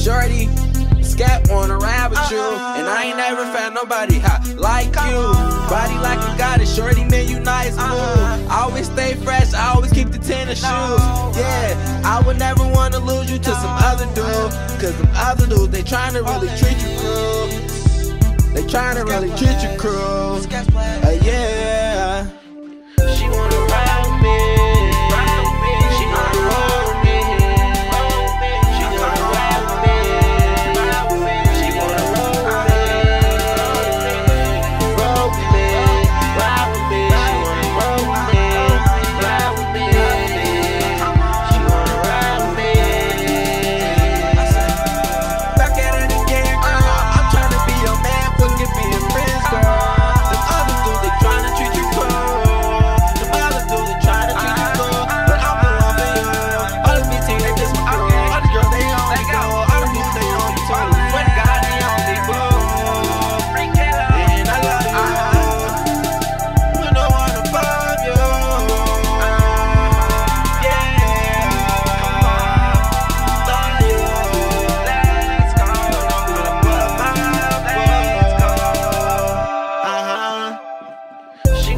Shorty, scat wanna ride with you. And I ain't never found nobody hot like you. Body like a goddess, shorty, man, you nice, boo. I always stay fresh, I always keep the tennis shoes. Yeah, I would never wanna lose you to some other dude. Cause some other dudes, they tryna really treat you cruel. They tryna really treat you cruel.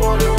wanna